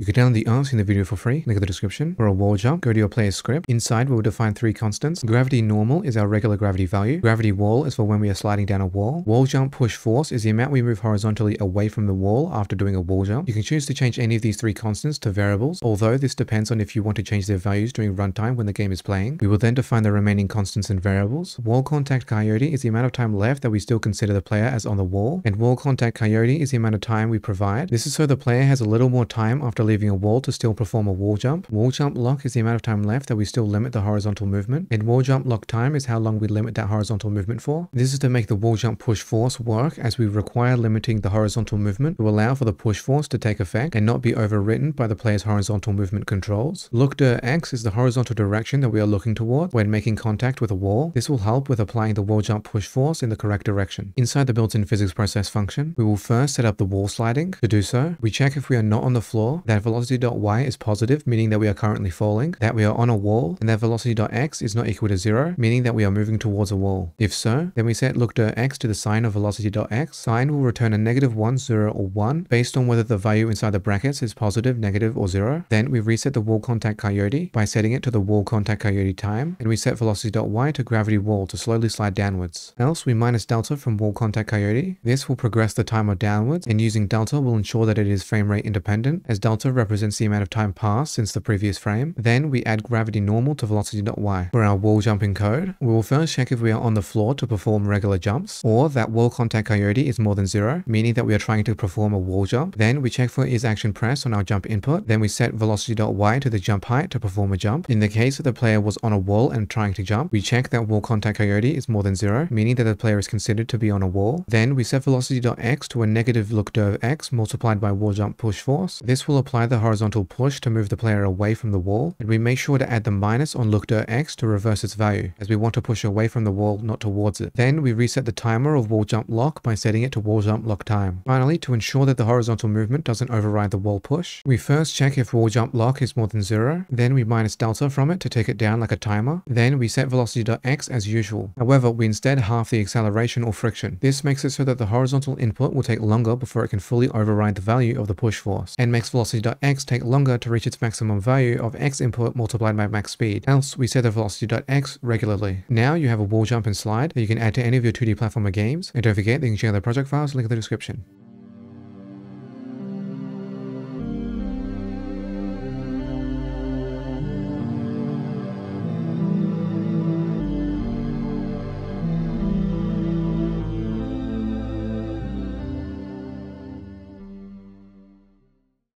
You can download the answer in the video for free, link in the description. For a wall jump, go to your player's script. Inside, we will define three constants. Gravity normal is our regular gravity value. Gravity wall is for when we are sliding down a wall. Wall jump push force is the amount we move horizontally away from the wall after doing a wall jump. You can choose to change any of these three constants to variables, although this depends on if you want to change their values during runtime when the game is playing. We will then define the remaining constants and variables. Wall contact coyote is the amount of time left that we still consider the player as on the wall, and wall contact coyote is the amount of time we provide. This is so the player has a little more time after leaving a wall to still perform a wall jump. Wall jump lock is the amount of time left that we still limit the horizontal movement. And wall jump lock time is how long we limit that horizontal movement for. This is to make the wall jump push force work as we require limiting the horizontal movement to allow for the push force to take effect and not be overwritten by the player's horizontal movement controls. Look dir X is the horizontal direction that we are looking toward when making contact with a wall. This will help with applying the wall jump push force in the correct direction. Inside the built-in physics process function, we will first set up the wall sliding. To do so, we check if we are not on the floor, that velocity.y y is positive, meaning that we are currently falling, that we are on a wall, and that velocity.x is not equal to zero, meaning that we are moving towards a wall. If so, then we set look.x to the sign of velocity.x. Sign will return a negative 1, 0, or 1 based on whether the value inside the brackets is positive, negative, or 0. Then we reset the wall contact coyote by setting it to the wall contact coyote time, and we set velocity.y to gravity wall to slowly slide downwards. Else, we minus delta from wall contact coyote. This will progress the timer downwards, and using delta will ensure that it is frame rate independent, as delta represents the amount of time passed since the previous frame. Then we add gravity normal to velocity.y. For our wall jumping code, we will first check if we are on the floor to perform regular jumps, or that wall contact coyote is more than zero, meaning that we are trying to perform a wall jump. Then we check for is action press on our jump input. Then we set velocity.y to the jump height to perform a jump. In the case that the player was on a wall and trying to jump, we check that wall contact coyote is more than zero, meaning that the player is considered to be on a wall. Then we set velocity.x to a negative look dir x multiplied by wall jump push force. This will apply the horizontal push to move the player away from the wall, and we make sure to add the minus on look.x x to reverse its value, as we want to push away from the wall, not towards it. Then we reset the timer of wall jump lock by setting it to wall jump lock time. Finally, to ensure that the horizontal movement doesn't override the wall push, we first check if wall jump lock is more than zero, then we minus delta from it to take it down like a timer, then we set velocity.x as usual. However, we instead half the acceleration or friction. This makes it so that the horizontal input will take longer before it can fully override the value of the push force, and makes velocity.x take longer to reach its maximum value of x input multiplied by max speed. Else, we set the velocity.x regularly. Now you have a wall jump and slide that you can add to any of your 2D platformer games. And don't forget that you can out the project files, link in the description.